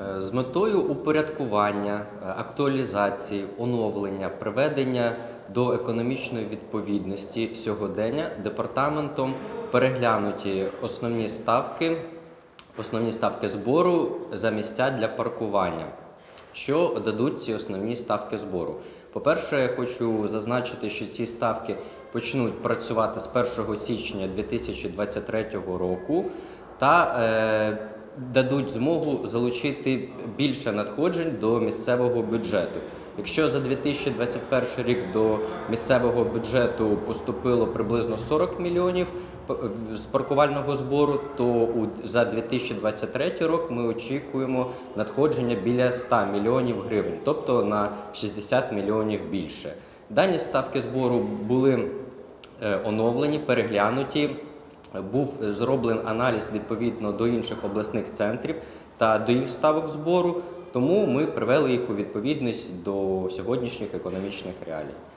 Е, З метою упорядкування, е, актуалізації, оновлення, приведення до економічної відповідності сьогодення департаментом переглянуті основні ставки, основні ставки збору за місця для паркування. Що дадуть ці основні ставки збору? По-перше, я хочу зазначити, що ці ставки почнуть працювати з 1 січня 2023 року та е, дадуть змогу залучити більше надходжень до місцевого бюджету. Якщо за 2021 рік до місцевого бюджету поступило приблизно 40 мільйонів з паркувального збору, то за 2023 рік ми очікуємо надходження біля 100 мільйонів гривень, тобто на 60 мільйонів більше. Дані ставки збору були е, оновлені, переглянуті. Був зроблений аналіз відповідно до інших обласних центрів та до їх ставок збору. Тому ми привели їх у відповідність до сьогоднішніх економічних реалій.